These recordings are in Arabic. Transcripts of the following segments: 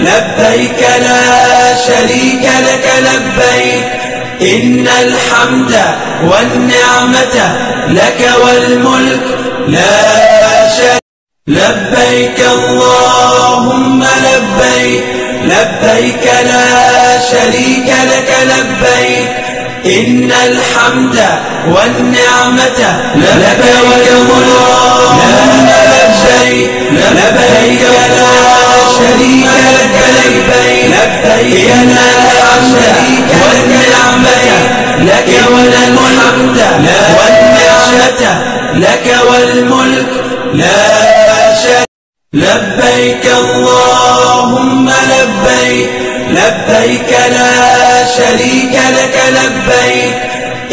لبيك لا شريك لك لبيك إن الحمد والنعمة لك والملك لا شريك لبيك اللهم لبيك لبيك لا شريك لك لبيك إن الحمد والنعمة لك والملك. لبيك لبيك لا شريك لك لبيك لبيك. إن الحمد والنعمة لك والحمد والنعمة لك والملك لا شريك لبيك اللهم لبيك. لبيك لا شريك لك لبيك.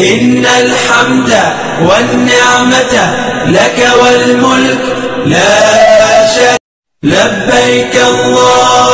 إن الحمد والنعمة لك والملك لا شريك لبيك اللهم